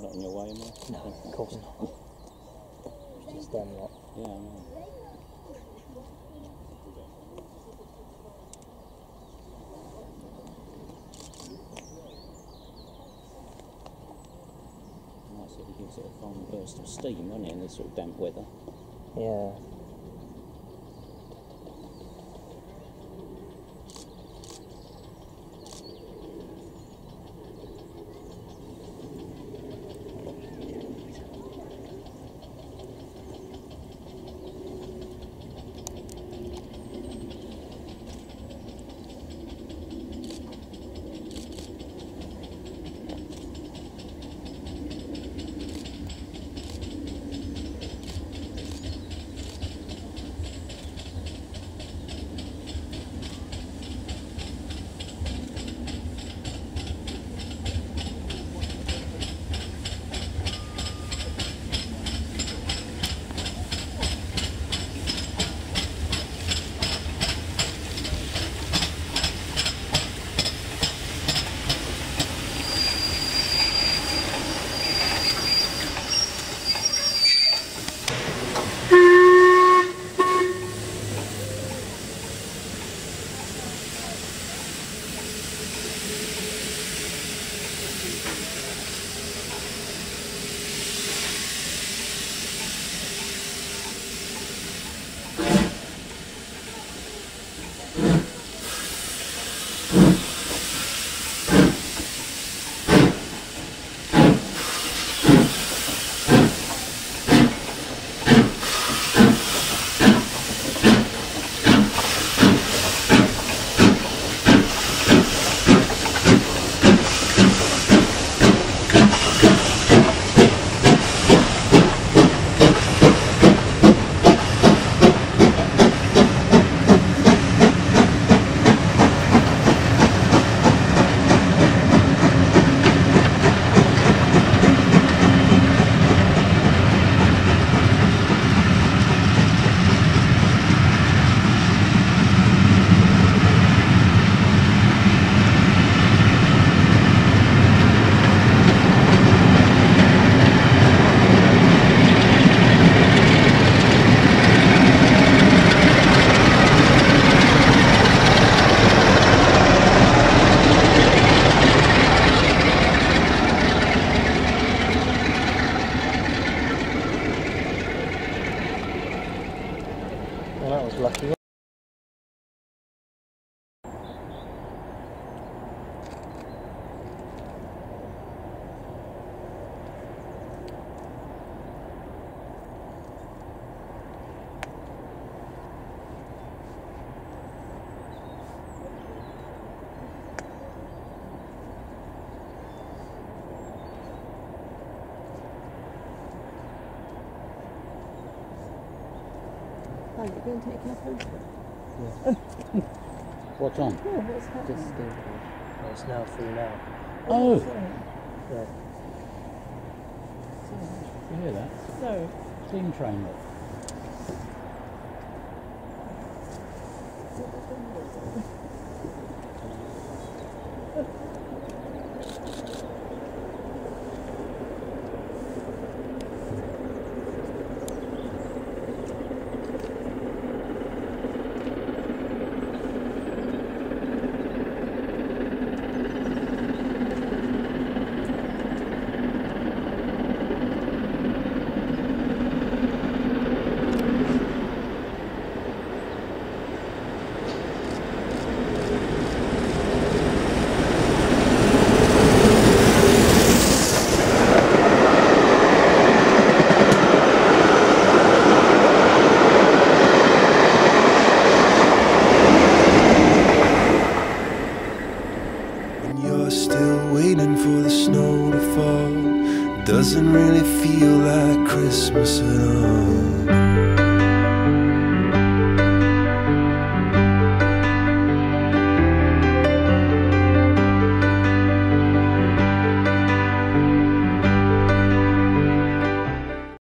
Not in your way, am I? No, of course not. It's just them lot. Yeah, I know. Nice if it gives it a fine burst of steam, won't it, in this sort of damp weather? Yeah. Oh, you're being taken a photo? What's on? Oh, what's happening? Just the, well, it's now through now. Oh! Yeah. You hear that? No. Steam train look. And you're still waiting for the snow to fall. Doesn't really feel like Christmas at all.